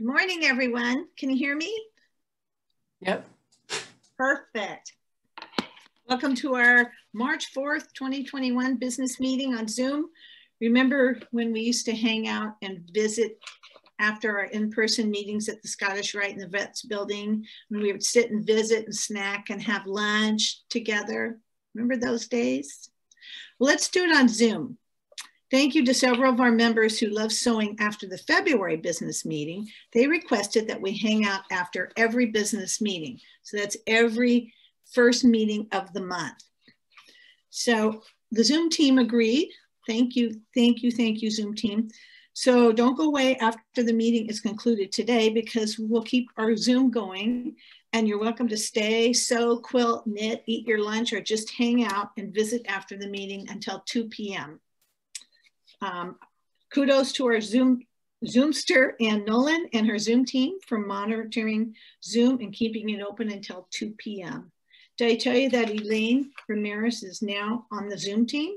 Good morning, everyone. Can you hear me? Yep. Perfect. Welcome to our March 4th, 2021 business meeting on Zoom. Remember when we used to hang out and visit after our in-person meetings at the Scottish Rite and the Vets building, when we would sit and visit and snack and have lunch together? Remember those days? Well, let's do it on Zoom. Thank you to several of our members who love sewing after the February business meeting. They requested that we hang out after every business meeting. So that's every first meeting of the month. So the Zoom team agreed. Thank you, thank you, thank you, Zoom team. So don't go away after the meeting is concluded today because we'll keep our Zoom going and you're welcome to stay, sew, quilt, knit, eat your lunch, or just hang out and visit after the meeting until 2 p.m. Um, kudos to our Zoom Zoomster Ann Nolan and her Zoom team for monitoring Zoom and keeping it open until 2 p.m. Did I tell you that Elaine Ramirez is now on the Zoom team?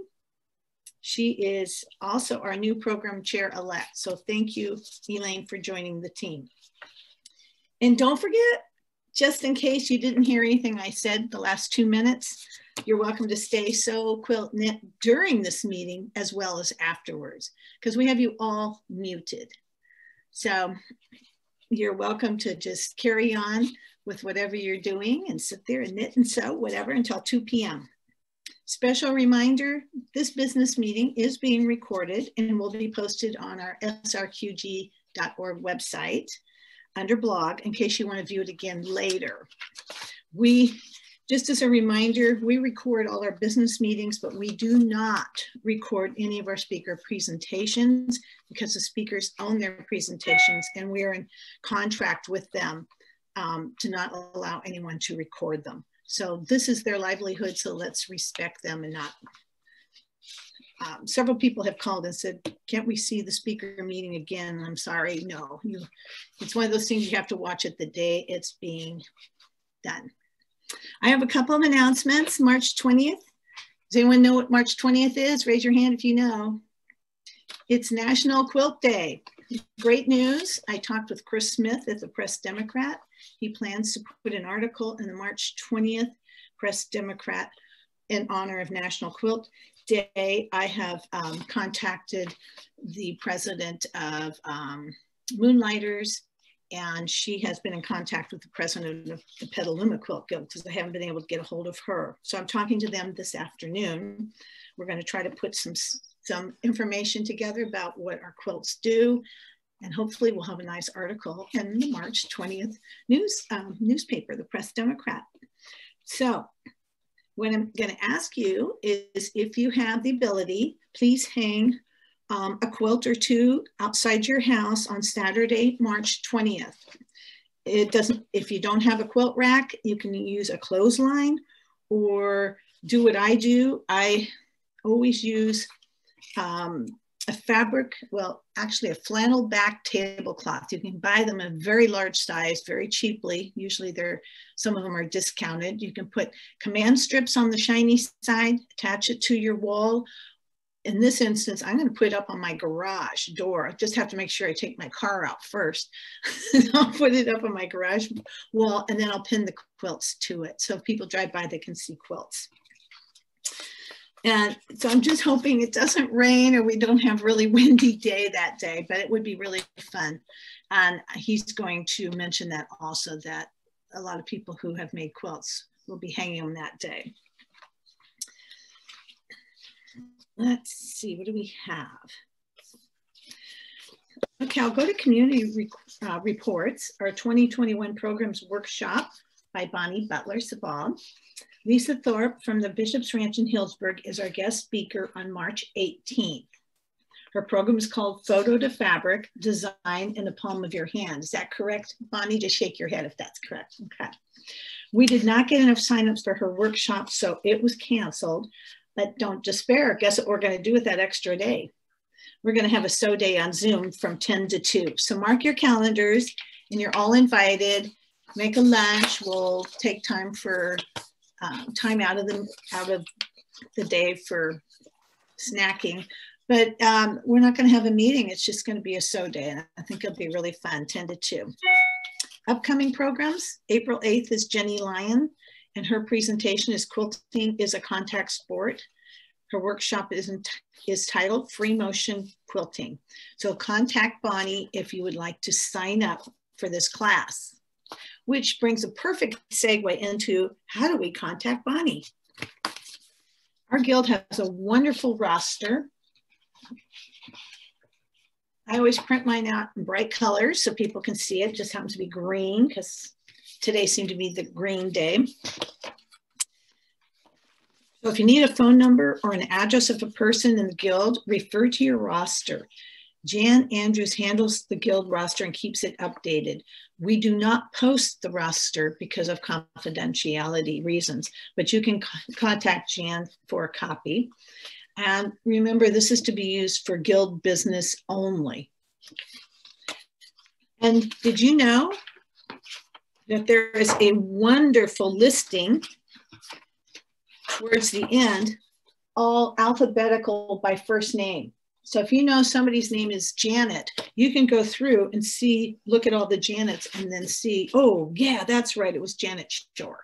She is also our new program chair elect. So thank you, Elaine, for joining the team. And don't forget, just in case you didn't hear anything I said the last two minutes, you're welcome to stay so quilt, knit during this meeting as well as afterwards, because we have you all muted. So you're welcome to just carry on with whatever you're doing and sit there and knit and sew, whatever, until 2 p.m. Special reminder, this business meeting is being recorded and will be posted on our srqg.org website under blog in case you want to view it again later. We just as a reminder, we record all our business meetings, but we do not record any of our speaker presentations because the speakers own their presentations and we are in contract with them um, to not allow anyone to record them. So this is their livelihood, so let's respect them and not. Um, several people have called and said, can't we see the speaker meeting again? I'm sorry, no. You, it's one of those things you have to watch it the day it's being done. I have a couple of announcements. March 20th. Does anyone know what March 20th is? Raise your hand if you know. It's National Quilt Day. Great news. I talked with Chris Smith at the Press Democrat. He plans to put an article in the March 20th Press Democrat in honor of National Quilt Day. I have um, contacted the president of um, Moonlighters and she has been in contact with the president of the Petaluma Quilt Guild because I haven't been able to get a hold of her. So I'm talking to them this afternoon. We're going to try to put some, some information together about what our quilts do. And hopefully we'll have a nice article in the March 20th news um, newspaper, the Press Democrat. So what I'm going to ask you is if you have the ability, please hang um, a quilt or two outside your house on Saturday, March 20th. It doesn't, if you don't have a quilt rack, you can use a clothesline or do what I do. I always use um, a fabric, well, actually a flannel back tablecloth. You can buy them in very large size, very cheaply. Usually they're, some of them are discounted. You can put command strips on the shiny side, attach it to your wall, in this instance, I'm going to put it up on my garage door. I just have to make sure I take my car out first. I'll put it up on my garage wall and then I'll pin the quilts to it. So if people drive by, they can see quilts. And so I'm just hoping it doesn't rain or we don't have really windy day that day, but it would be really fun. And he's going to mention that also that a lot of people who have made quilts will be hanging them that day. Let's see, what do we have? Okay, I'll go to community re uh, reports, our 2021 programs workshop by Bonnie Butler Sabal. Lisa Thorpe from the Bishop's Ranch in Healdsburg is our guest speaker on March 18th. Her program is called Photo to Fabric, Design in the Palm of Your Hand. Is that correct? Bonnie, just shake your head if that's correct. Okay. We did not get enough signups for her workshop, so it was canceled. But don't despair. Guess what we're going to do with that extra day? We're going to have a sew day on Zoom from 10 to 2. So mark your calendars and you're all invited. Make a lunch. We'll take time for um, time out of the out of the day for snacking. But um, we're not going to have a meeting. It's just going to be a sew day. And I think it'll be really fun, 10 to 2. Upcoming programs, April 8th is Jenny Lyon, and her presentation is Quilting is a Contact Sport. Her workshop is, is titled Free Motion Quilting. So contact Bonnie if you would like to sign up for this class, which brings a perfect segue into how do we contact Bonnie? Our guild has a wonderful roster I always print mine out in bright colors so people can see it. it just happens to be green because today seemed to be the green day. So if you need a phone number or an address of a person in the guild, refer to your roster. Jan Andrews handles the guild roster and keeps it updated. We do not post the roster because of confidentiality reasons, but you can contact Jan for a copy. And remember, this is to be used for guild business only. And did you know that there is a wonderful listing towards the end, all alphabetical by first name. So if you know somebody's name is Janet, you can go through and see, look at all the Janets and then see, oh yeah, that's right, it was Janet Shore.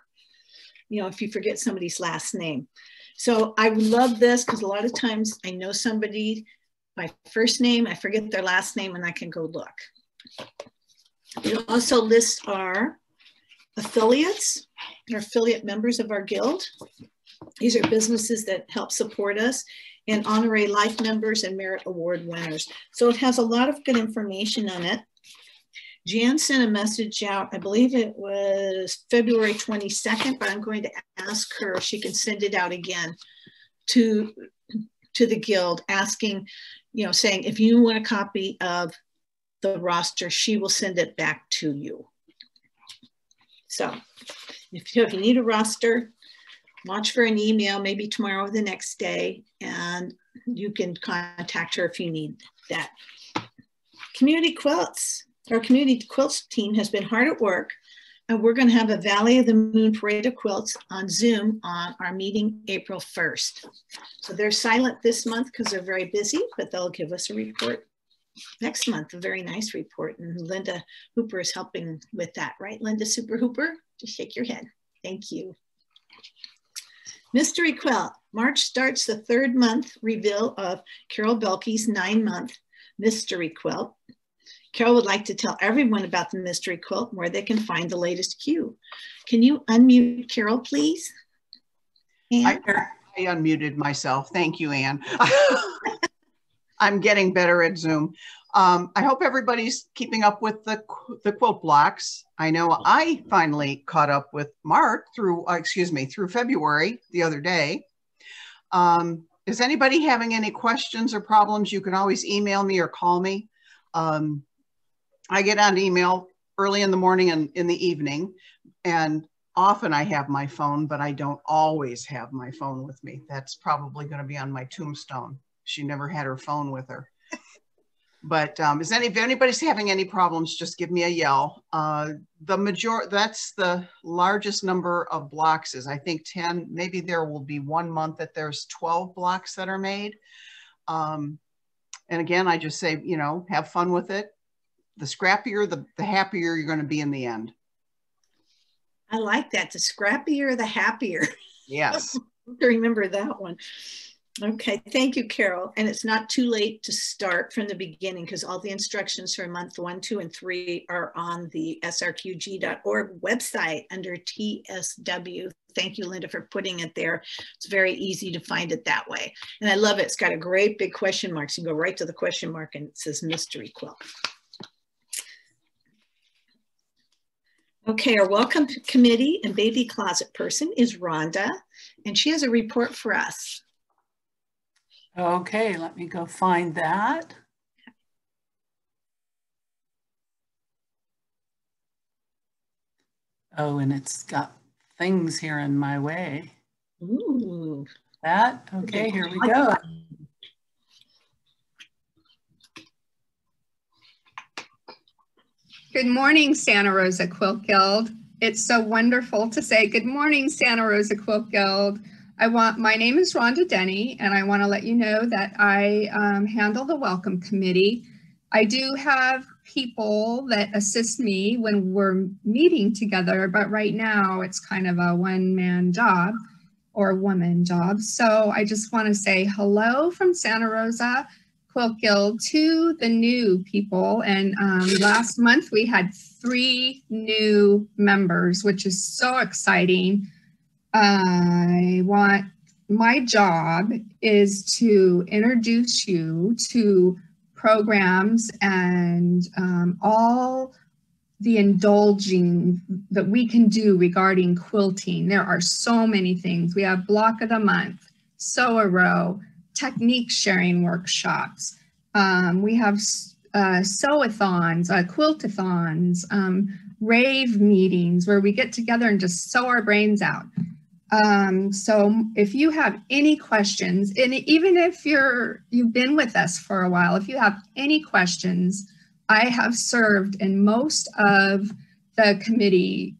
You know, if you forget somebody's last name. So I love this because a lot of times I know somebody by first name, I forget their last name, and I can go look. It also lists our affiliates, our affiliate members of our guild. These are businesses that help support us and honorary life members and merit award winners. So it has a lot of good information on it. Jan sent a message out, I believe it was February 22nd, but I'm going to ask her if she can send it out again to, to the guild asking, you know, saying if you want a copy of the roster, she will send it back to you. So if you, if you need a roster, watch for an email, maybe tomorrow or the next day, and you can contact her if you need that. Community quilts. Our community quilts team has been hard at work and we're gonna have a Valley of the Moon Parade of Quilts on Zoom on our meeting April 1st. So they're silent this month because they're very busy, but they'll give us a report next month, a very nice report. And Linda Hooper is helping with that, right? Linda Super Hooper, just shake your head. Thank you. Mystery Quilt. March starts the third month reveal of Carol Belkey's nine month mystery quilt. Carol would like to tell everyone about the mystery quilt and where they can find the latest cue. Can you unmute Carol, please? I, I, unmuted myself. Thank you, Anne. I'm getting better at Zoom. Um, I hope everybody's keeping up with the, the quilt blocks. I know I finally caught up with Mark through, uh, excuse me, through February the other day. Um, is anybody having any questions or problems? You can always email me or call me. Um, I get on email early in the morning and in the evening, and often I have my phone, but I don't always have my phone with me. That's probably going to be on my tombstone. She never had her phone with her. but um, is any if anybody's having any problems, just give me a yell. Uh, the major that's the largest number of blocks is I think 10. Maybe there will be one month that there's 12 blocks that are made. Um, and again, I just say, you know, have fun with it the scrappier, the, the happier you're going to be in the end. I like that. The scrappier, the happier. Yes. remember that one. Okay, thank you, Carol. And it's not too late to start from the beginning because all the instructions for month one, two, and three are on the srqg.org website under TSW. Thank you, Linda, for putting it there. It's very easy to find it that way. And I love it. It's got a great big question mark. So you can go right to the question mark and it says mystery quilt. Okay, our welcome committee and baby closet person is Rhonda, and she has a report for us. Okay, let me go find that. Oh, and it's got things here in my way. Ooh. That, okay, here we go. Good morning, Santa Rosa Quilt Guild. It's so wonderful to say good morning, Santa Rosa Quilt Guild. I want, my name is Rhonda Denny, and I want to let you know that I um, handle the welcome committee. I do have people that assist me when we're meeting together, but right now it's kind of a one man job or woman job. So I just want to say hello from Santa Rosa Quilt Guild to the new people. And um, last month we had three new members, which is so exciting. I want my job is to introduce you to programs and um, all the indulging that we can do regarding quilting. There are so many things. We have block of the month, sew a row, technique sharing workshops. Um, we have uh, sew-a-thons, uh, quiltathons, um, rave meetings where we get together and just sew our brains out. Um, so if you have any questions, and even if you're you've been with us for a while, if you have any questions, I have served in most of the committee,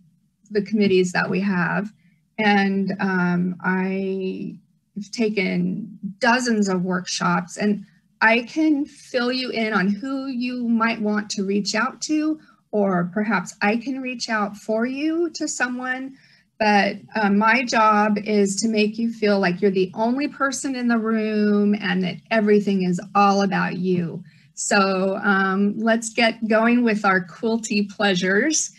the committees that we have, and um, I have taken dozens of workshops, and I can fill you in on who you might want to reach out to, or perhaps I can reach out for you to someone but um, my job is to make you feel like you're the only person in the room and that everything is all about you. So um, let's get going with our quilty pleasures.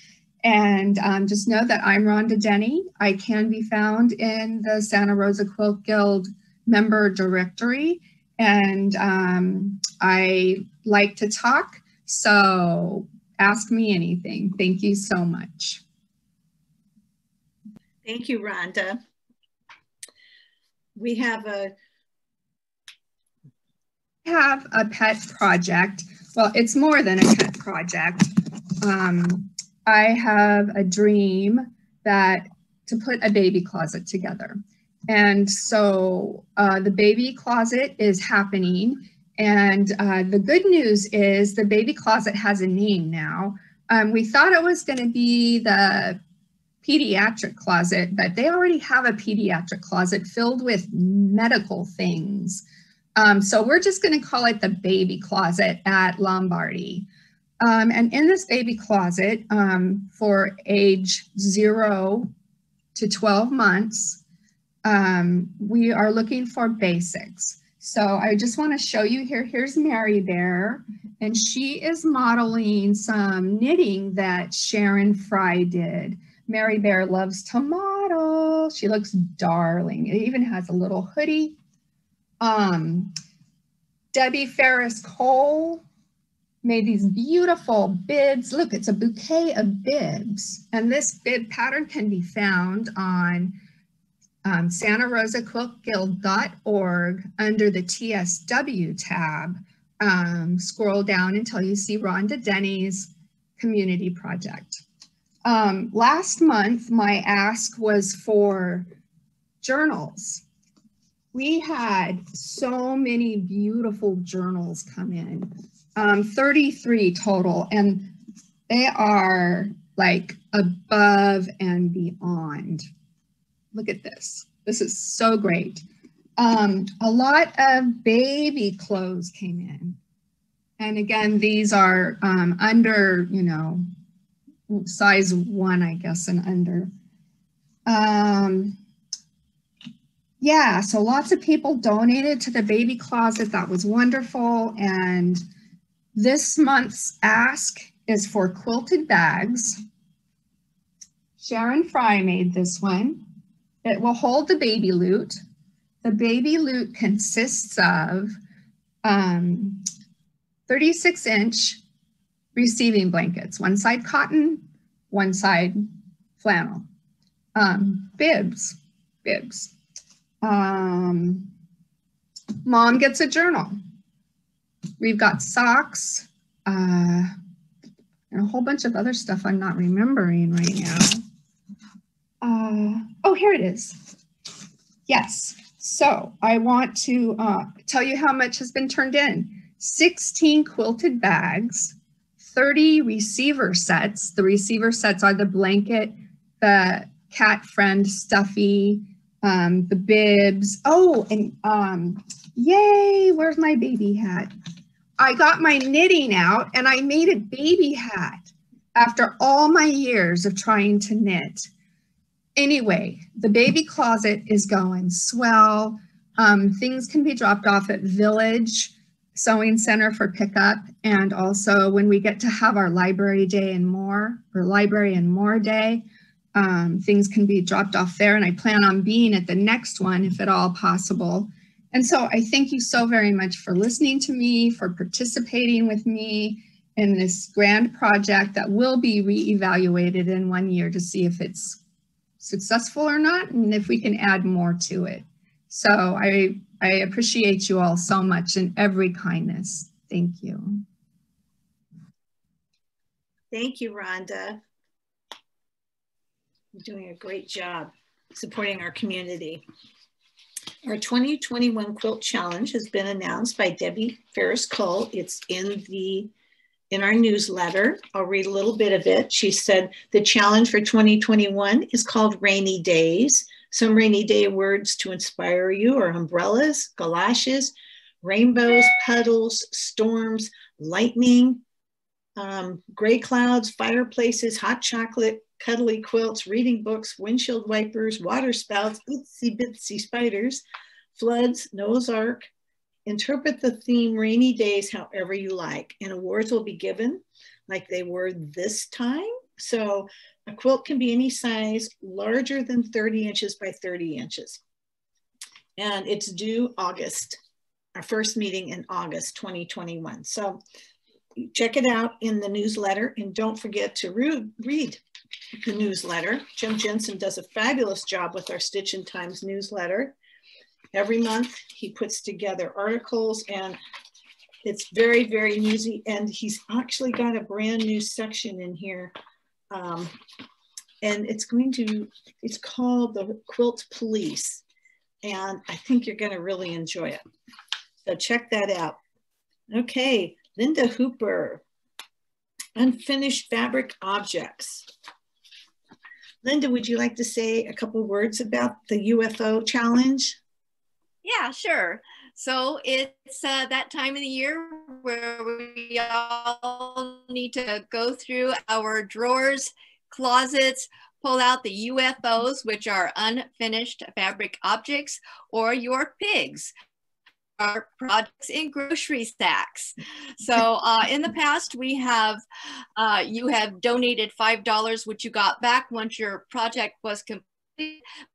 And um, just know that I'm Rhonda Denny. I can be found in the Santa Rosa Quilt Guild member directory. And um, I like to talk, so ask me anything. Thank you so much. Thank you, Rhonda. We have a have a pet project. Well, it's more than a pet project. Um, I have a dream that to put a baby closet together. And so uh, the baby closet is happening. And uh, the good news is the baby closet has a name now. Um, we thought it was going to be the pediatric closet, but they already have a pediatric closet filled with medical things. Um, so we're just going to call it the baby closet at Lombardi. Um, and in this baby closet um, for age zero to 12 months, um, we are looking for basics. So I just want to show you here. Here's Mary Bear, and she is modeling some knitting that Sharon Fry did. Mary Bear loves to model. She looks darling. It even has a little hoodie. Um, Debbie Ferris Cole made these beautiful bibs. Look, it's a bouquet of bibs. And this bib pattern can be found on um, Santa Rosa Quilt Guild.org under the TSW tab. Um, scroll down until you see Rhonda Denny's community project. Um, last month, my ask was for journals. We had so many beautiful journals come in, um, 33 total, and they are like above and beyond. Look at this. This is so great. Um, a lot of baby clothes came in. And again, these are um, under, you know, size one, I guess, and under. Um, yeah, so lots of people donated to the baby closet. That was wonderful. And this month's ask is for quilted bags. Sharon Fry made this one. It will hold the baby loot. The baby loot consists of um, 36 inch receiving blankets, one side cotton, one side flannel. Um, bibs, bibs. Um, mom gets a journal. We've got socks uh, and a whole bunch of other stuff I'm not remembering right now. Uh, oh, here it is. Yes. So I want to uh, tell you how much has been turned in. 16 quilted bags, 30 receiver sets. The receiver sets are the blanket, the cat friend stuffy, um, the bibs. Oh, and um, yay, where's my baby hat? I got my knitting out and I made a baby hat after all my years of trying to knit. Anyway, the baby closet is going swell. Um, things can be dropped off at Village Sewing Center for pickup. And also when we get to have our library day and more, or library and more day, um, things can be dropped off there. And I plan on being at the next one if at all possible. And so I thank you so very much for listening to me, for participating with me in this grand project that will be reevaluated in one year to see if it's successful or not and if we can add more to it. So I, I appreciate you all so much and every kindness. Thank you. Thank you, Rhonda. You're doing a great job supporting our community. Our 2021 Quilt Challenge has been announced by Debbie Ferris Cole. It's in the in our newsletter. I'll read a little bit of it. She said the challenge for 2021 is called Rainy Days. Some rainy day words to inspire you are umbrellas, galoshes, rainbows, puddles, storms, lightning, um, gray clouds, fireplaces, hot chocolate, cuddly quilts, reading books, windshield wipers, water spouts, itsy bitsy spiders, floods, Noah's Ark. Interpret the theme rainy days however you like, and awards will be given like they were this time. So a quilt can be any size larger than 30 inches by 30 inches. And it's due August, our first meeting in August 2021. So check it out in the newsletter and don't forget to re read the newsletter. Jim Jensen does a fabulous job with our Stitch in Times newsletter. Every month he puts together articles and it's very, very newsy. And he's actually got a brand new section in here. Um, and it's going to, it's called the Quilt Police. And I think you're gonna really enjoy it. So check that out. Okay, Linda Hooper, Unfinished Fabric Objects. Linda, would you like to say a couple words about the UFO challenge? Yeah, sure. So it's uh, that time of the year where we all need to go through our drawers, closets, pull out the UFOs, which are unfinished fabric objects, or your pigs our products in grocery sacks. So uh, in the past, we have, uh, you have donated $5, which you got back once your project was complete.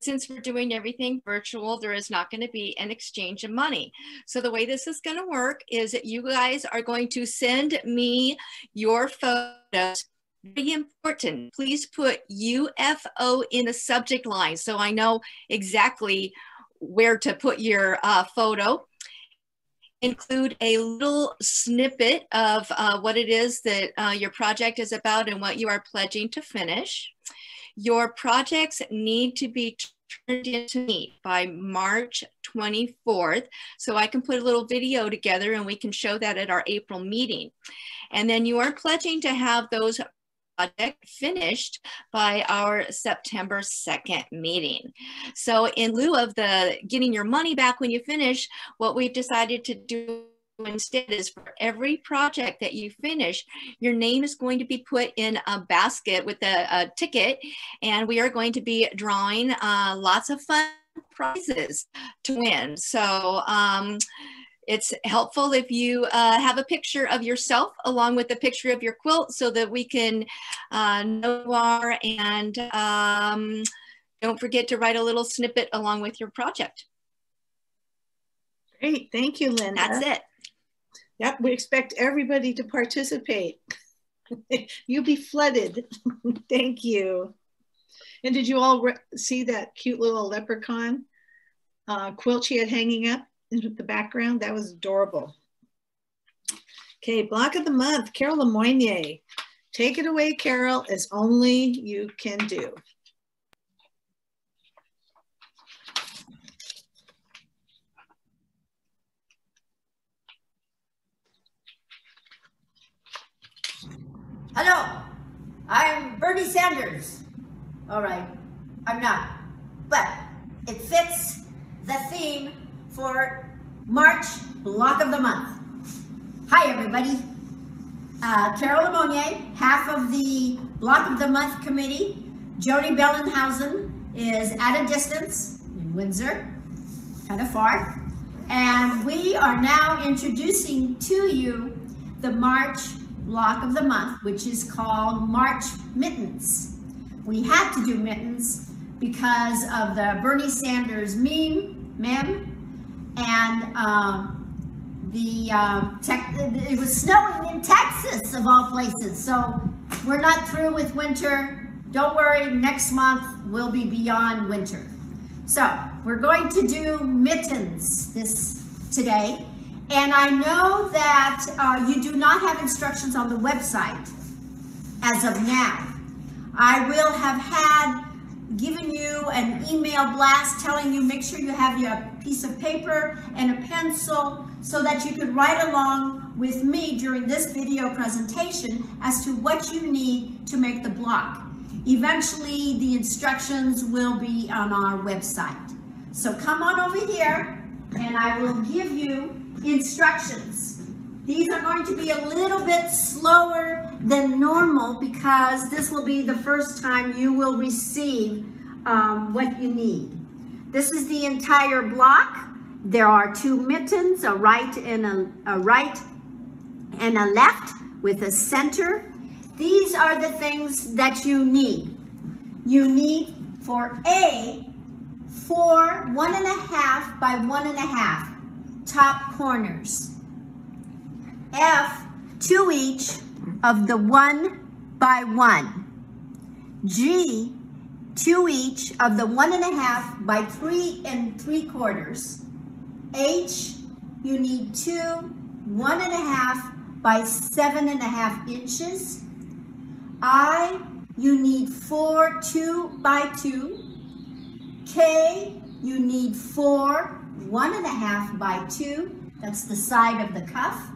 Since we're doing everything virtual, there is not going to be an exchange of money. So the way this is going to work is that you guys are going to send me your photos very important. Please put UFO in the subject line so I know exactly where to put your uh, photo include a little snippet of uh, what it is that uh, your project is about and what you are pledging to finish. Your projects need to be turned into me by March 24th. So I can put a little video together and we can show that at our April meeting. And then you are pledging to have those project finished by our September 2nd meeting. So in lieu of the getting your money back when you finish, what we've decided to do instead is for every project that you finish, your name is going to be put in a basket with a, a ticket, and we are going to be drawing uh, lots of fun prizes to win. So um, it's helpful if you uh, have a picture of yourself along with a picture of your quilt so that we can uh, know you are and um, don't forget to write a little snippet along with your project. Great, thank you, Linda. That's it. Yep, we expect everybody to participate. You'll be flooded. thank you. And did you all see that cute little leprechaun uh, quilt she had hanging up? in the background. That was adorable. Okay, block of the month, Carol Lemonnier. Take it away, Carol, as only you can do. Hello, I'm Bernie Sanders. All right, I'm not, but it fits the theme for March Block of the Month. Hi, everybody. Uh, Carol Lemonnier, half of the Block of the Month Committee. Jody Bellenhausen is at a distance in Windsor, kind of far. And we are now introducing to you the March Block of the Month, which is called March Mittens. We had to do mittens because of the Bernie Sanders meme, meme, and um, the tech, it was snowing in Texas of all places. So we're not through with winter. Don't worry, next month will be beyond winter. So we're going to do mittens this today. And I know that uh, you do not have instructions on the website as of now. I will have had given you an email blast telling you make sure you have your piece of paper and a pencil so that you could write along with me during this video presentation as to what you need to make the block. Eventually, the instructions will be on our website. So come on over here and I will give you instructions. These are going to be a little bit slower than normal because this will be the first time you will receive um, what you need. This is the entire block. There are two mittens, a right and a, a right and a left with a center. These are the things that you need. You need for A, four one and a half by one and a half top corners. F, two each of the one by one. G, two each of the one and a half by three and three quarters. H, you need two one and a half by seven and a half inches. I, you need four two by two. K, you need four one and a half by two. That's the side of the cuff.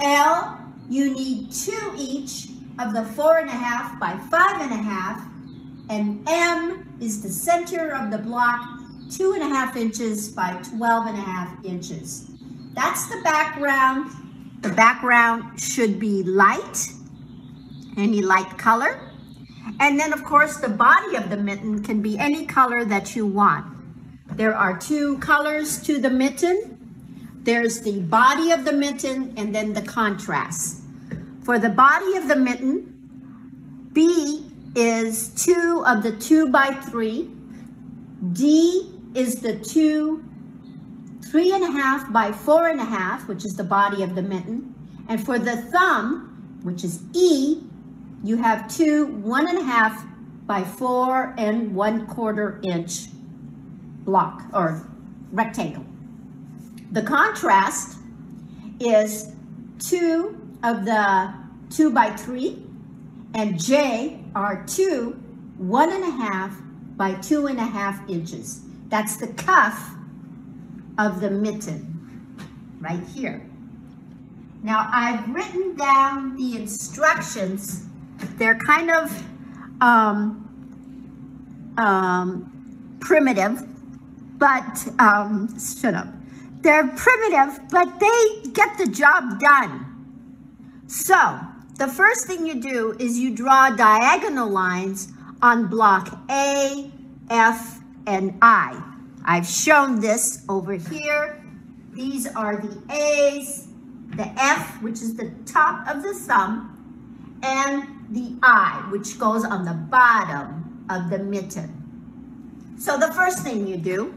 L, you need two each of the four and a half by five and a half. And M is the center of the block, two and a half inches by 12 and a half inches. That's the background. The background should be light, any light color. And then of course the body of the mitten can be any color that you want. There are two colors to the mitten. There's the body of the mitten and then the contrast. For the body of the mitten, B is two of the two by three. D is the two, three and a half by four and a half, which is the body of the mitten. And for the thumb, which is E, you have two one and a half by four and one quarter inch block or rectangle. The contrast is two of the two by three and J are two one and a half by two and a half inches. That's the cuff of the mitten right here. Now I've written down the instructions. They're kind of um, um, primitive, but um, shut up. They're primitive, but they get the job done. So the first thing you do is you draw diagonal lines on block A, F, and I. I've shown this over here. These are the A's, the F, which is the top of the thumb, and the I, which goes on the bottom of the mitten. So the first thing you do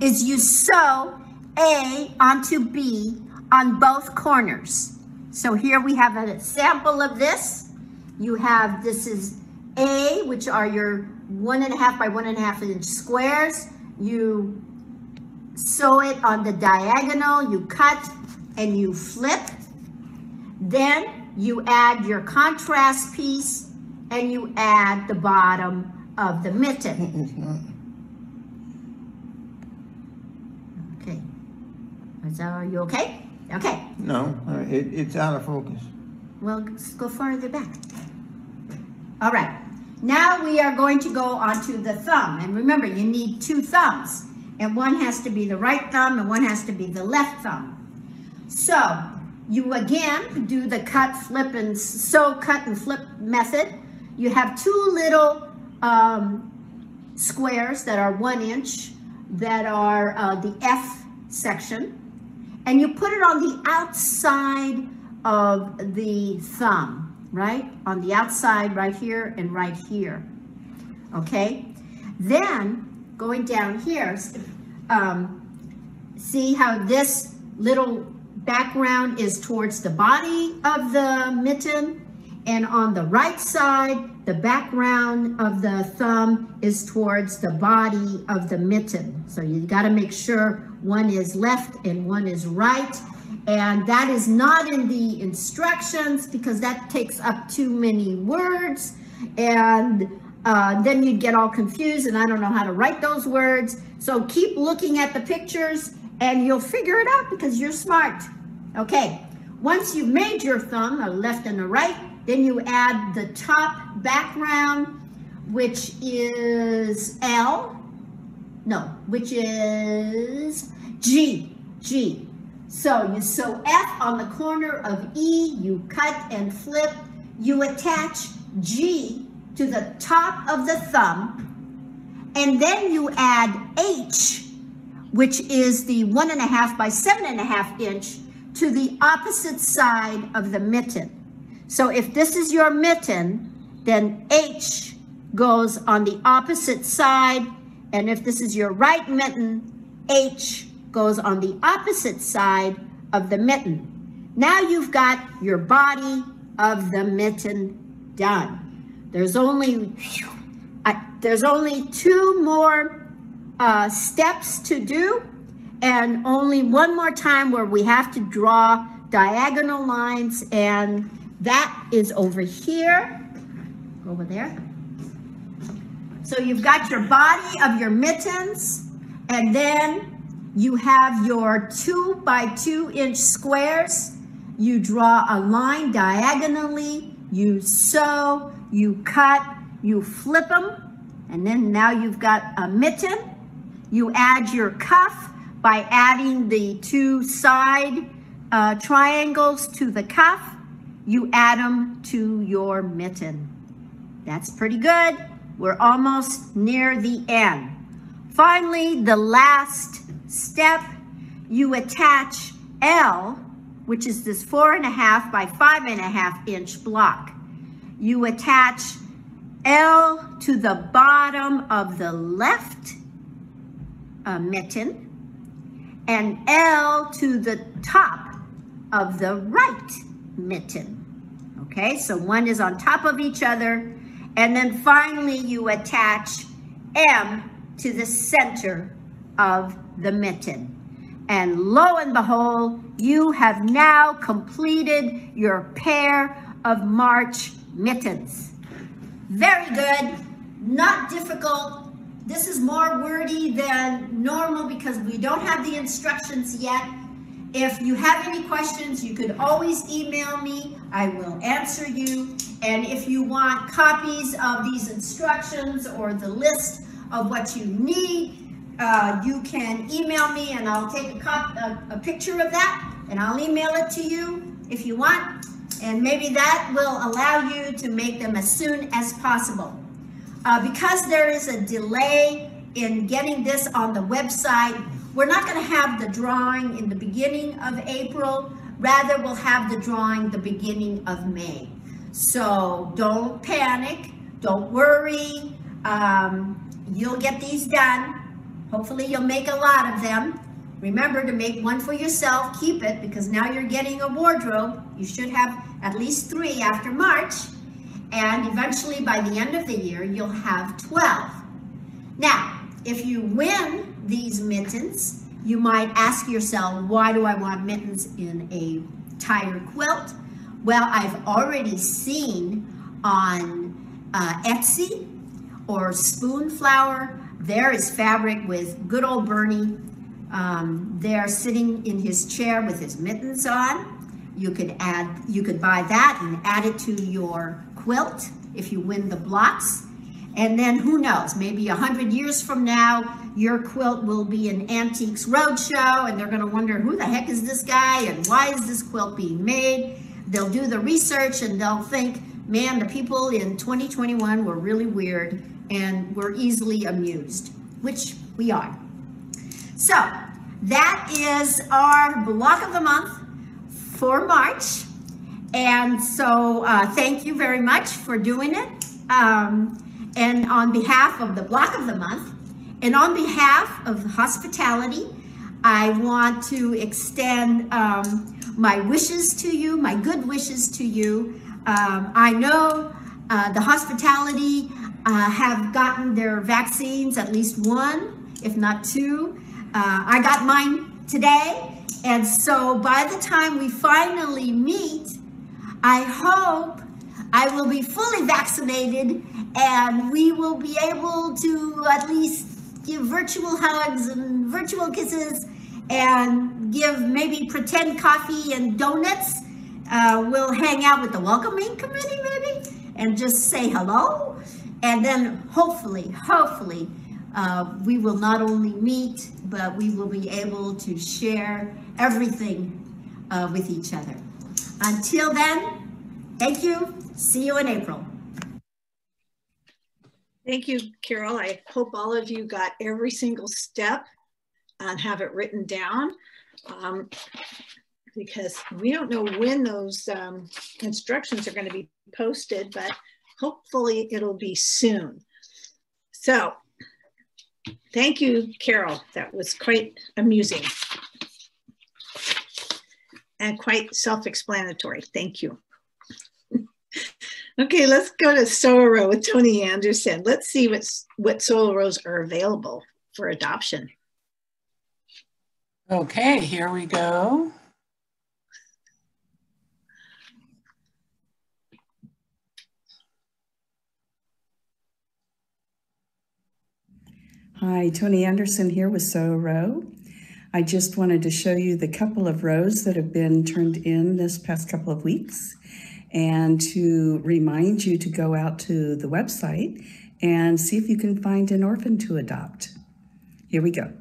is you sew A onto B on both corners. So here we have a sample of this. You have, this is A, which are your one and a half by one and a half inch squares. You sew it on the diagonal, you cut and you flip. Then you add your contrast piece and you add the bottom of the mitten. Okay. That, are you okay? Okay. No, uh, it, it's out of focus. Well, let's go farther back. All right. Now we are going to go onto the thumb. And remember, you need two thumbs. And one has to be the right thumb and one has to be the left thumb. So you again do the cut, flip, and sew, cut, and flip method. You have two little um, squares that are one inch that are uh, the F section. And you put it on the outside of the thumb, right? On the outside right here and right here, okay? Then going down here, um, see how this little background is towards the body of the mitten and on the right side, the background of the thumb is towards the body of the mitten. So you gotta make sure one is left and one is right. And that is not in the instructions because that takes up too many words. And uh, then you'd get all confused and I don't know how to write those words. So keep looking at the pictures and you'll figure it out because you're smart. Okay, once you've made your thumb, a left and a right, then you add the top background, which is L, no, which is G, G. So you sew F on the corner of E, you cut and flip, you attach G to the top of the thumb, and then you add H, which is the one and a half by seven and a half inch to the opposite side of the mitten. So if this is your mitten, then H goes on the opposite side. And if this is your right mitten, H goes on the opposite side of the mitten. Now you've got your body of the mitten done. There's only, uh, there's only two more uh, steps to do and only one more time where we have to draw diagonal lines and that is over here, over there. So you've got your body of your mittens and then you have your two by two inch squares. You draw a line diagonally, you sew, you cut, you flip them, and then now you've got a mitten. You add your cuff by adding the two side uh, triangles to the cuff, you add them to your mitten. That's pretty good. We're almost near the end. Finally, the last step, you attach L, which is this four and a half by five and a half inch block. You attach L to the bottom of the left uh, mitten and L to the top of the right mitten. Okay, so one is on top of each other. And then finally you attach M to the center of the mitten. And lo and behold, you have now completed your pair of March mittens. Very good, not difficult, this is more wordy than normal because we don't have the instructions yet. If you have any questions, you could always email me. I will answer you. And if you want copies of these instructions or the list of what you need, uh, you can email me and I'll take a, cop, a, a picture of that and I'll email it to you if you want. And maybe that will allow you to make them as soon as possible. Uh, because there is a delay in getting this on the website, we're not going to have the drawing in the beginning of April. Rather, we'll have the drawing the beginning of May. So don't panic. Don't worry. Um, you'll get these done. Hopefully you'll make a lot of them. Remember to make one for yourself. Keep it because now you're getting a wardrobe. You should have at least three after March and eventually by the end of the year, you'll have 12. Now, if you win these mittens, you might ask yourself, why do I want mittens in a tire quilt? Well, I've already seen on uh, Etsy or Spoonflower, there is fabric with good old Bernie. Um, they're sitting in his chair with his mittens on. You could add, you could buy that and add it to your quilt if you win the blocks. And then who knows, maybe a hundred years from now, your quilt will be an Antiques Roadshow and they're gonna wonder who the heck is this guy and why is this quilt being made? They'll do the research and they'll think, man, the people in 2021 were really weird and were easily amused, which we are. So that is our block of the month for March. And so uh, thank you very much for doing it. Um, and on behalf of the block of the month, and on behalf of hospitality, I want to extend um, my wishes to you, my good wishes to you. Um, I know uh, the hospitality uh, have gotten their vaccines, at least one, if not two. Uh, I got mine today. And so by the time we finally meet, I hope I will be fully vaccinated and we will be able to at least give virtual hugs and virtual kisses and give maybe pretend coffee and donuts. Uh, we'll hang out with the welcoming committee maybe and just say hello. And then hopefully, hopefully, uh, we will not only meet, but we will be able to share everything uh, with each other. Until then, thank you. See you in April. Thank you, Carol. I hope all of you got every single step and have it written down um, because we don't know when those um, instructions are going to be posted, but hopefully it'll be soon. So thank you, Carol. That was quite amusing and quite self-explanatory. Thank you. Okay, let's go to SOA row with Tony Anderson. Let's see what's, what SOA rows are available for adoption. Okay, here we go. Hi, Tony Anderson here with SOA row. I just wanted to show you the couple of rows that have been turned in this past couple of weeks and to remind you to go out to the website and see if you can find an orphan to adopt. Here we go.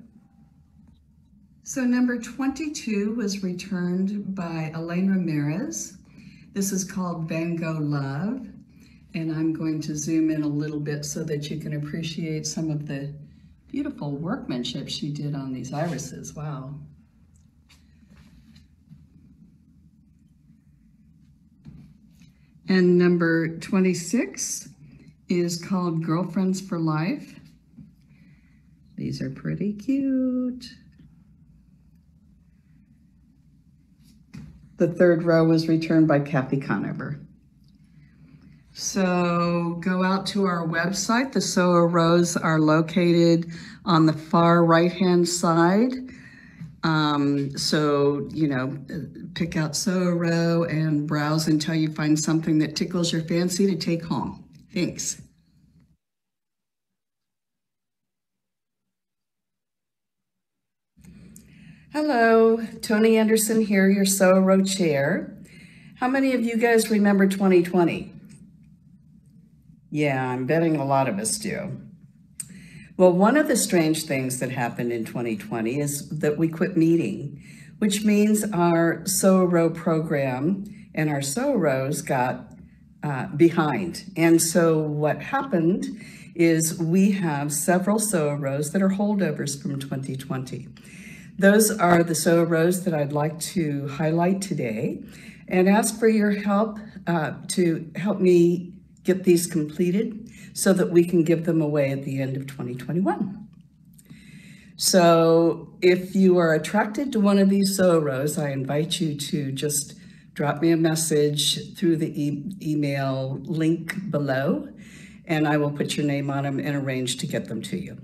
So number 22 was returned by Elaine Ramirez. This is called Van Gogh Love. And I'm going to zoom in a little bit so that you can appreciate some of the beautiful workmanship she did on these irises. Wow. And number 26 is called Girlfriends for Life. These are pretty cute. The third row was returned by Kathy Conover. So go out to our website. The SOA rows are located on the far right-hand side. Um, so, you know, pick out SOA row and browse until you find something that tickles your fancy to take home. Thanks. Hello, Tony Anderson here, your SOA row chair. How many of you guys remember 2020? Yeah, I'm betting a lot of us do. Well, one of the strange things that happened in 2020 is that we quit meeting, which means our SOA row program and our SOA rows got uh, behind. And so what happened is we have several SOA rows that are holdovers from 2020. Those are the SOA rows that I'd like to highlight today and ask for your help uh, to help me get these completed so that we can give them away at the end of 2021. So if you are attracted to one of these rows, I invite you to just drop me a message through the e email link below, and I will put your name on them and arrange to get them to you.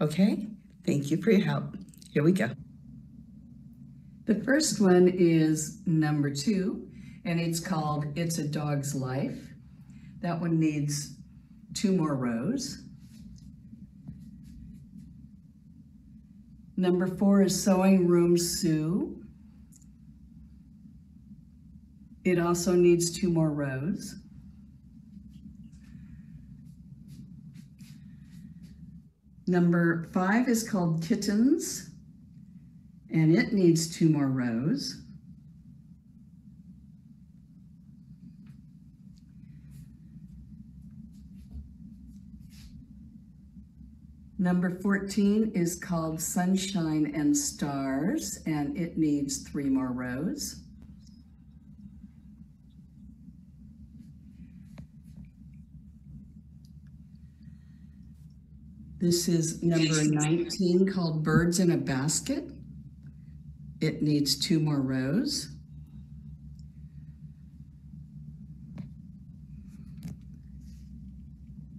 Okay, thank you for your help. Here we go. The first one is number two, and it's called It's a Dog's Life. That one needs two more rows. Number four is Sewing Room Sue. It also needs two more rows. Number five is called Kittens, and it needs two more rows. Number 14 is called Sunshine and Stars, and it needs three more rows. This is number 19 called Birds in a Basket. It needs two more rows.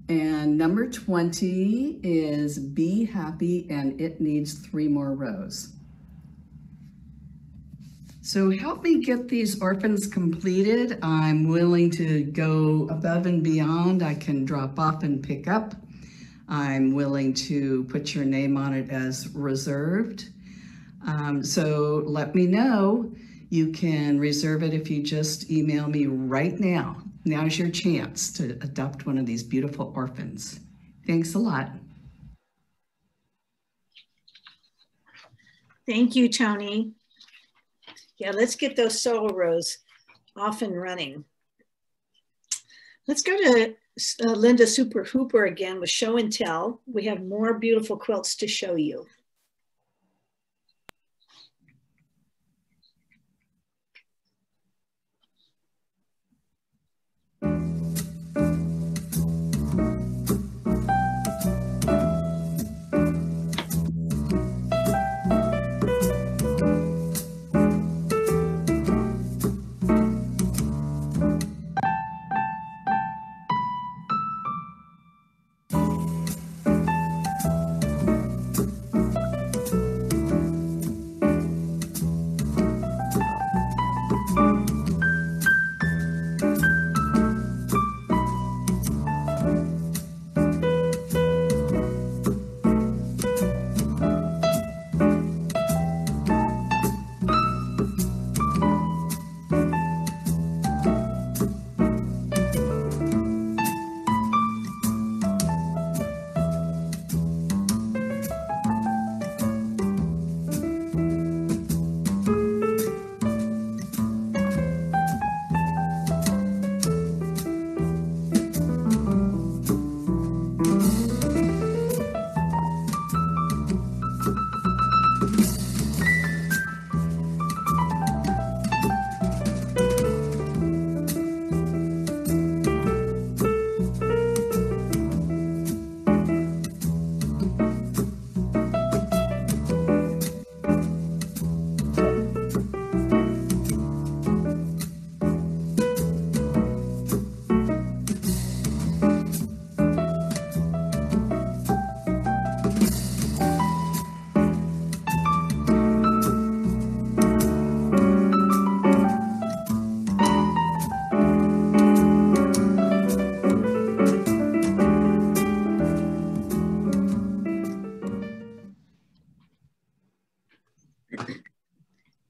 And number 20 is Be Happy and it needs three more rows. So help me get these orphans completed. I'm willing to go above and beyond. I can drop off and pick up. I'm willing to put your name on it as reserved. Um, so let me know. You can reserve it if you just email me right now. Now's your chance to adopt one of these beautiful orphans. Thanks a lot. Thank you, Tony. Yeah, let's get those solo rows off and running. Let's go to uh, Linda Super Hooper again with show and tell. We have more beautiful quilts to show you.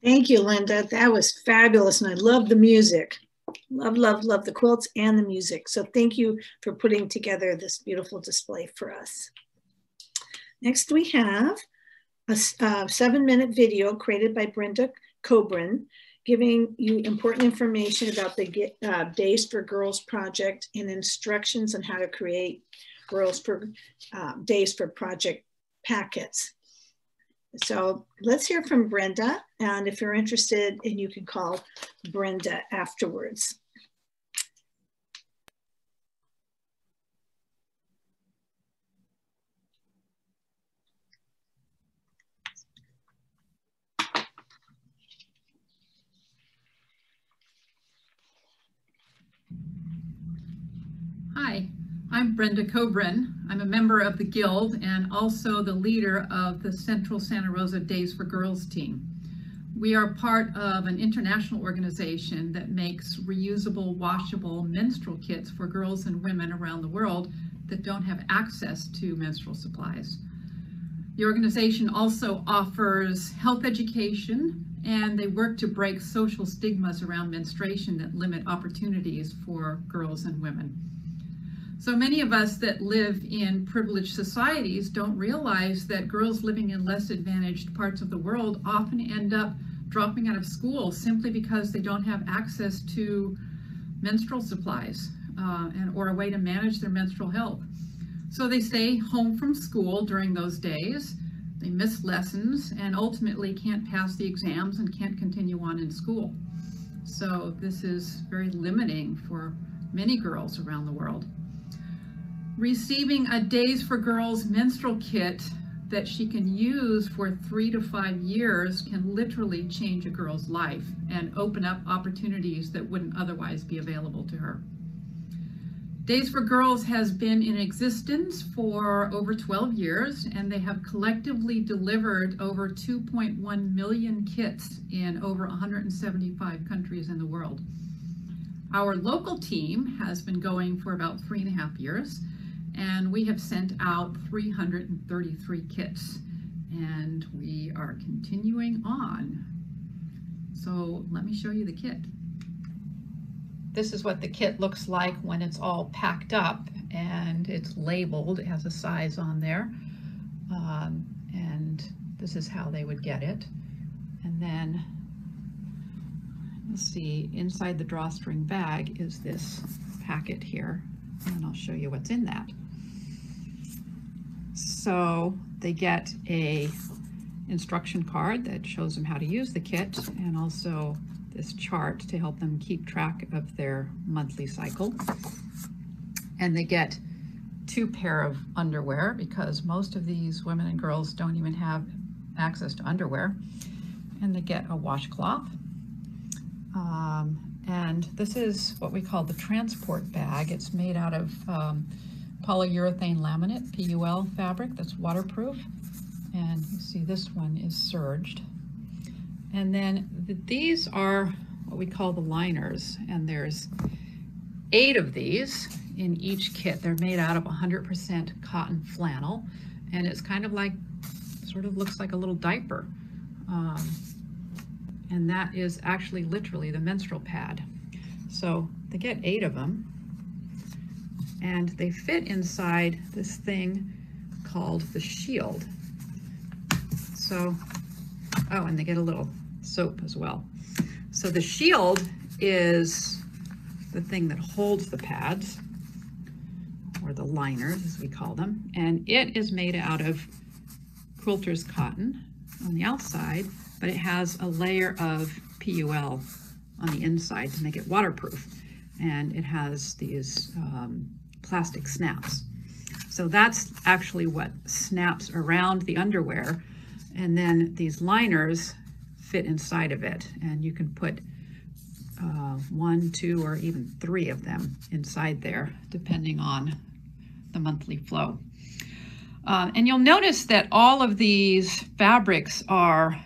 Thank you, Linda. That was fabulous. And I love the music. Love, love, love the quilts and the music. So thank you for putting together this beautiful display for us. Next, we have a, a seven minute video created by Brenda Cobran, giving you important information about the uh, Days for Girls project and instructions on how to create Girls for uh, Days for Project packets. So let's hear from Brenda. And if you're interested, and you can call Brenda afterwards. Hi, I'm Brenda Cobran. I'm a member of the Guild and also the leader of the Central Santa Rosa Days for Girls team. We are part of an international organization that makes reusable, washable menstrual kits for girls and women around the world that don't have access to menstrual supplies. The organization also offers health education and they work to break social stigmas around menstruation that limit opportunities for girls and women. So many of us that live in privileged societies don't realize that girls living in less advantaged parts of the world often end up dropping out of school simply because they don't have access to menstrual supplies uh, and or a way to manage their menstrual health. So they stay home from school during those days, they miss lessons and ultimately can't pass the exams and can't continue on in school. So this is very limiting for many girls around the world. Receiving a Days for Girls menstrual kit that she can use for three to five years can literally change a girl's life and open up opportunities that wouldn't otherwise be available to her. Days for Girls has been in existence for over 12 years and they have collectively delivered over 2.1 million kits in over 175 countries in the world. Our local team has been going for about three and a half years and we have sent out 333 kits and we are continuing on. So let me show you the kit. This is what the kit looks like when it's all packed up and it's labeled. It has a size on there. Um, and this is how they would get it. And then, let's see, inside the drawstring bag is this packet here. And I'll show you what's in that. So they get a instruction card that shows them how to use the kit and also this chart to help them keep track of their monthly cycle. And they get two pair of underwear because most of these women and girls don't even have access to underwear. And they get a washcloth. Um, and this is what we call the transport bag. It's made out of um, polyurethane laminate, PUL fabric that's waterproof. And you see this one is serged. And then these are what we call the liners, and there's eight of these in each kit. They're made out of 100% cotton flannel, and it's kind of like, sort of looks like a little diaper. Um, and that is actually literally the menstrual pad. So they get eight of them, and they fit inside this thing called the shield. So, oh, and they get a little soap as well. So the shield is the thing that holds the pads, or the liners as we call them, and it is made out of quilter's cotton on the outside, but it has a layer of PUL on the inside to make it waterproof. And it has these um, plastic snaps. So that's actually what snaps around the underwear. And then these liners fit inside of it. And you can put uh, one, two, or even three of them inside there, depending on the monthly flow. Uh, and you'll notice that all of these fabrics are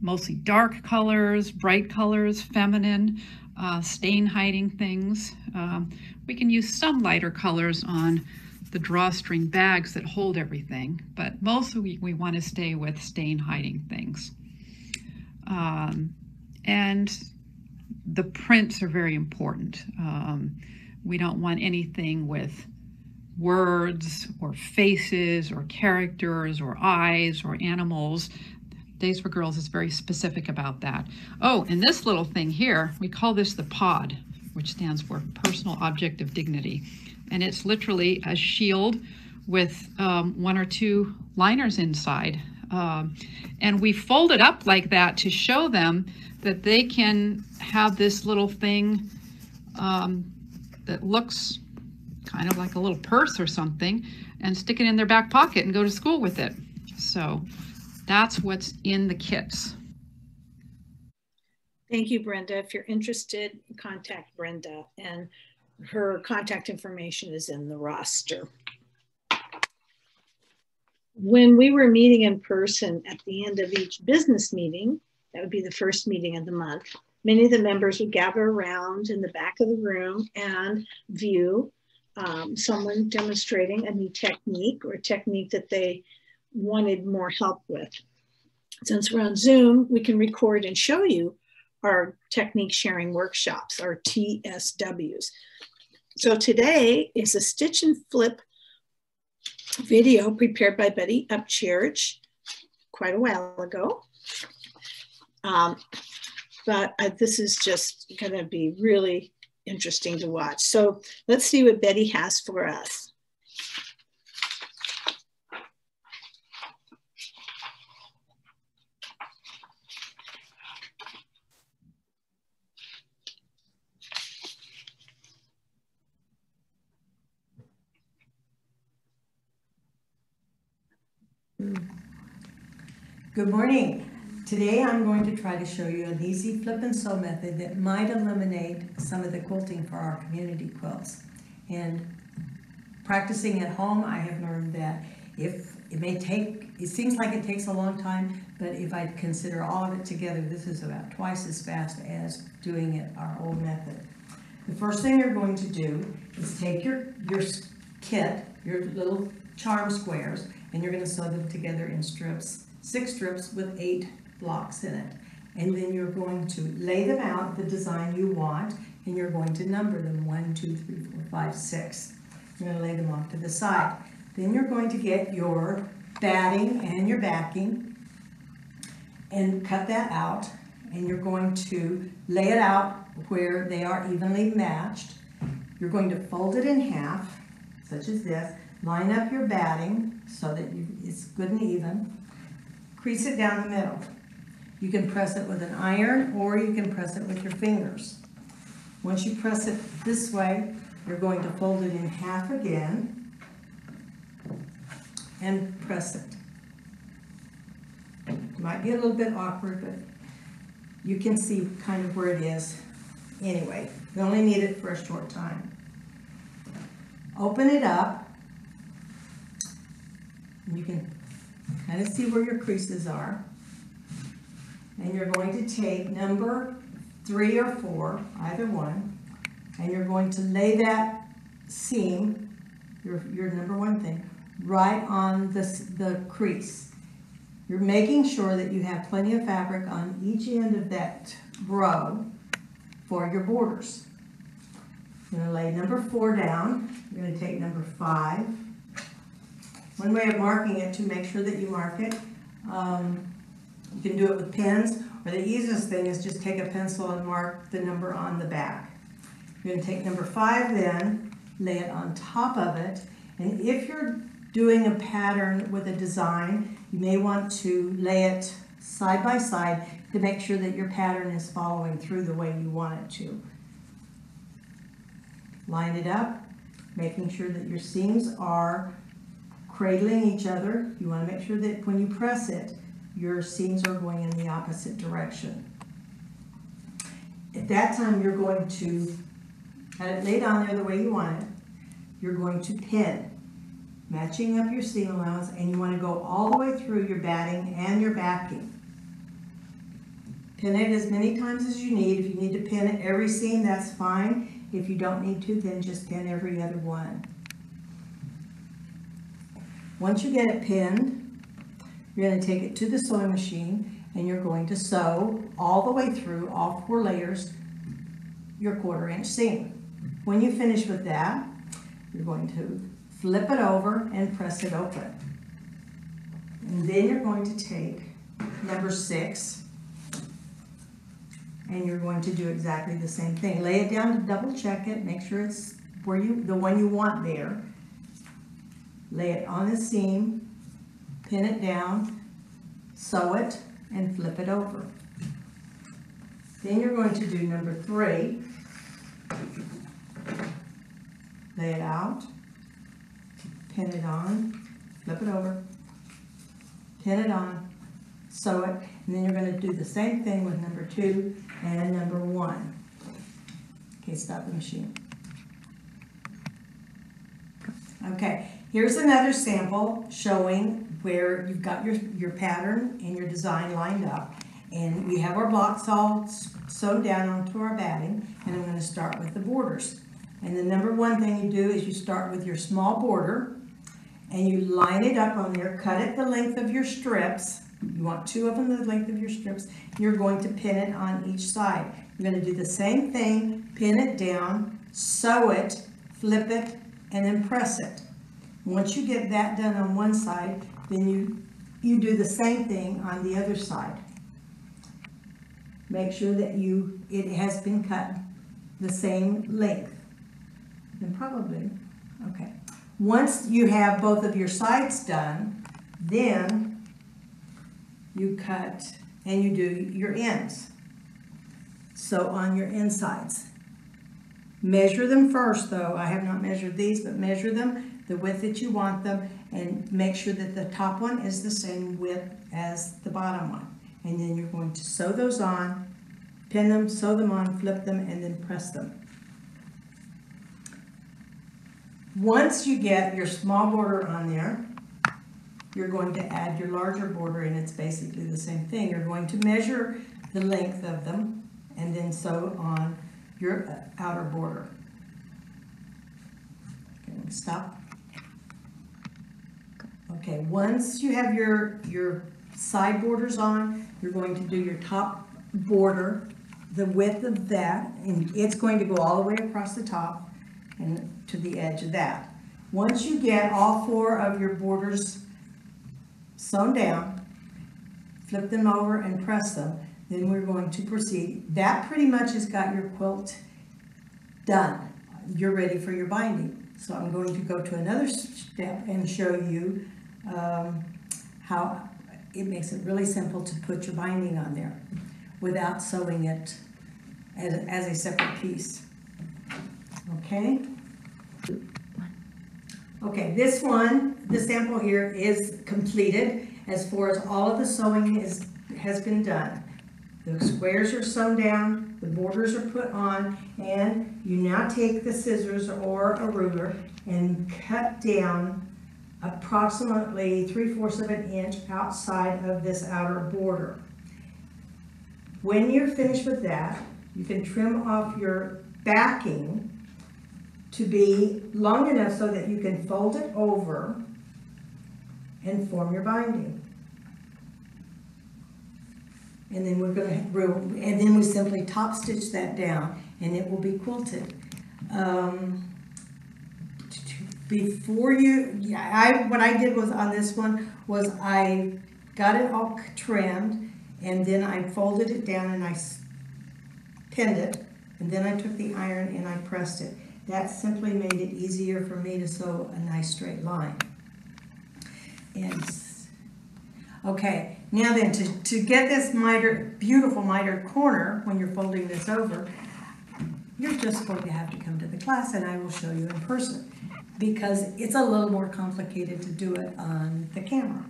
mostly dark colors, bright colors, feminine, uh, stain hiding things. Um, we can use some lighter colors on the drawstring bags that hold everything, but mostly we, we want to stay with stain hiding things. Um, and the prints are very important. Um, we don't want anything with words or faces or characters or eyes or animals. Days for Girls is very specific about that. Oh, and this little thing here, we call this the POD, which stands for Personal Object of Dignity. And it's literally a shield with um, one or two liners inside um, and we fold it up like that to show them that they can have this little thing um, that looks kind of like a little purse or something and stick it in their back pocket and go to school with it. So that's what's in the kits. Thank you, Brenda. If you're interested, contact Brenda and her contact information is in the roster when we were meeting in person at the end of each business meeting, that would be the first meeting of the month, many of the members would gather around in the back of the room and view um, someone demonstrating a new technique or technique that they wanted more help with. Since we're on Zoom, we can record and show you our technique sharing workshops, our TSWs. So today is a stitch and flip video prepared by Betty Upchurch quite a while ago. Um, but this is just going to be really interesting to watch. So let's see what Betty has for us. Good morning. Today I'm going to try to show you an easy flip and sew method that might eliminate some of the quilting for our community quilts. And practicing at home, I have learned that if it may take, it seems like it takes a long time, but if I consider all of it together, this is about twice as fast as doing it our old method. The first thing you're going to do is take your, your kit, your little charm squares, and you're gonna sew them together in strips, six strips with eight blocks in it. And then you're going to lay them out the design you want, and you're going to number them, one, two, three, four, five, six. You're gonna lay them off to the side. Then you're going to get your batting and your backing and cut that out, and you're going to lay it out where they are evenly matched. You're going to fold it in half, such as this, line up your batting so that you, it's good and even. Crease it down the middle. You can press it with an iron or you can press it with your fingers. Once you press it this way, you're going to fold it in half again and press it. it might be a little bit awkward, but you can see kind of where it is. Anyway, we only need it for a short time. Open it up you can kind of see where your creases are. And you're going to take number three or four, either one, and you're going to lay that seam, your, your number one thing, right on the, the crease. You're making sure that you have plenty of fabric on each end of that row for your borders. You're going to lay number four down. You're going to take number five, one way of marking it to make sure that you mark it, um, you can do it with pens, or the easiest thing is just take a pencil and mark the number on the back. You're gonna take number five then, lay it on top of it, and if you're doing a pattern with a design, you may want to lay it side by side to make sure that your pattern is following through the way you want it to. Line it up, making sure that your seams are cradling each other. You want to make sure that when you press it, your seams are going in the opposite direction. At that time, you're going to have it laid on there the way you want it. You're going to pin, matching up your seam allowance, and you want to go all the way through your batting and your backing. Pin it as many times as you need. If you need to pin every seam, that's fine. If you don't need to, then just pin every other one. Once you get it pinned, you're going to take it to the sewing machine and you're going to sew all the way through all four layers your quarter inch seam. When you finish with that, you're going to flip it over and press it open. And then you're going to take number six and you're going to do exactly the same thing. Lay it down to double check it, make sure it's where you the one you want there lay it on the seam, pin it down, sew it, and flip it over. Then you're going to do number three. Lay it out, pin it on, flip it over, pin it on, sew it, and then you're going to do the same thing with number two and number one. Okay, stop the machine. Okay, Here's another sample showing where you've got your, your pattern and your design lined up. And we have our blocks all sewn down onto our batting. And I'm going to start with the borders. And the number one thing you do is you start with your small border and you line it up on there, cut it the length of your strips. You want two of them the length of your strips. You're going to pin it on each side. You're going to do the same thing, pin it down, sew it, flip it, and then press it. Once you get that done on one side, then you, you do the same thing on the other side. Make sure that you, it has been cut the same length. And probably, okay. Once you have both of your sides done, then you cut and you do your ends. So on your insides. Measure them first though. I have not measured these, but measure them the width that you want them and make sure that the top one is the same width as the bottom one. And then you're going to sew those on, pin them, sew them on, flip them, and then press them. Once you get your small border on there, you're going to add your larger border and it's basically the same thing. You're going to measure the length of them and then sew on your outer border. Okay, stop. Okay, once you have your, your side borders on, you're going to do your top border, the width of that, and it's going to go all the way across the top and to the edge of that. Once you get all four of your borders sewn down, flip them over and press them, then we're going to proceed. That pretty much has got your quilt done. You're ready for your binding. So I'm going to go to another step and show you um, how it makes it really simple to put your binding on there without sewing it as, as a separate piece. Okay? Okay, this one, the sample here is completed as far as all of the sewing is, has been done. The squares are sewn down, the borders are put on, and you now take the scissors or a ruler and cut down approximately 3 fourths of an inch outside of this outer border. When you're finished with that, you can trim off your backing to be long enough so that you can fold it over and form your binding. And then we're going to, and then we simply top stitch that down and it will be quilted. Um, before you, yeah, I, what I did was on this one was I got it all trimmed and then I folded it down and I pinned it and then I took the iron and I pressed it. That simply made it easier for me to sew a nice straight line. And okay, now then to, to get this miter, beautiful mitered corner when you're folding this over, you're just going to have to come to the class and I will show you in person because it's a little more complicated to do it on the camera.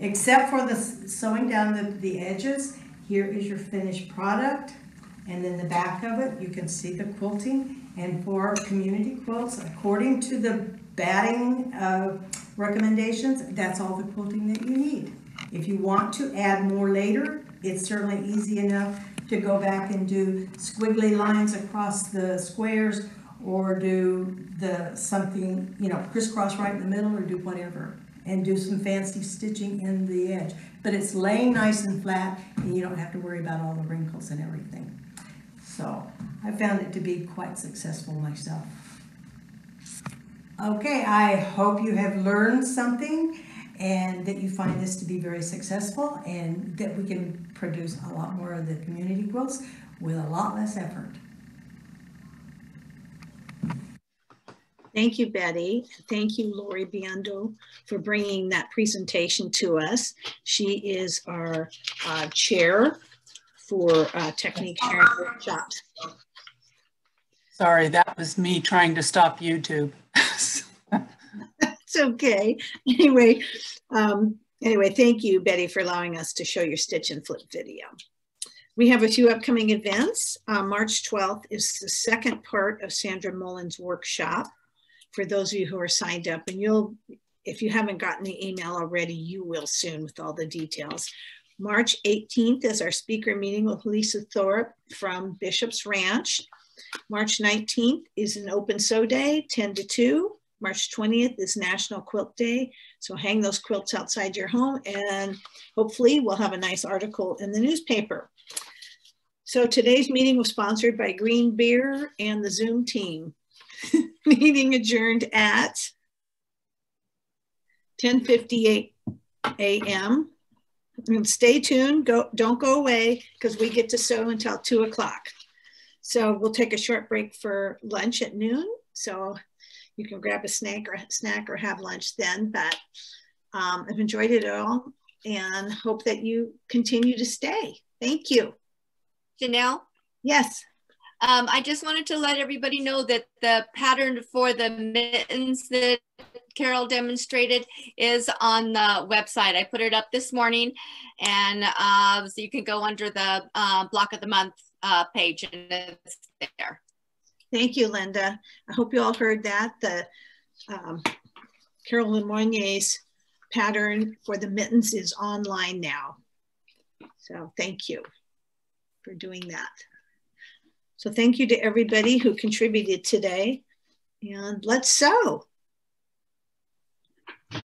Except for the sewing down the, the edges, here is your finished product. And then the back of it, you can see the quilting. And for community quilts, according to the batting uh, recommendations, that's all the quilting that you need. If you want to add more later, it's certainly easy enough to go back and do squiggly lines across the squares or do the something, you know, crisscross right in the middle or do whatever and do some fancy stitching in the edge. But it's laying nice and flat and you don't have to worry about all the wrinkles and everything. So I found it to be quite successful myself. Okay, I hope you have learned something and that you find this to be very successful and that we can produce a lot more of the community quilts with a lot less effort. Thank you, Betty. Thank you, Lori Biondo, for bringing that presentation to us. She is our uh, chair for uh, technique sharing workshops. Sorry, that was me trying to stop YouTube. It's okay. Anyway, um, anyway, thank you, Betty, for allowing us to show your stitch and flip video. We have a few upcoming events. Uh, March 12th is the second part of Sandra Mullen's workshop for those of you who are signed up. And you'll, if you haven't gotten the email already, you will soon with all the details. March 18th is our speaker meeting with Lisa Thorpe from Bishop's Ranch. March 19th is an open sew day, 10 to 2. March 20th is National Quilt Day. So hang those quilts outside your home and hopefully we'll have a nice article in the newspaper. So today's meeting was sponsored by Green Beer and the Zoom team. Meeting adjourned at 10:58 a.m. And stay tuned. Go, don't go away because we get to sew until two o'clock. So we'll take a short break for lunch at noon. So you can grab a snack or snack or have lunch then. But um, I've enjoyed it all and hope that you continue to stay. Thank you. Janelle? Yes. Um, I just wanted to let everybody know that the pattern for the mittens that Carol demonstrated is on the website. I put it up this morning and uh, so you can go under the uh, block of the month uh, page and it's there. Thank you, Linda. I hope you all heard that. The um, Carol Lemonnier's pattern for the mittens is online now. So thank you for doing that. So thank you to everybody who contributed today and let's sew.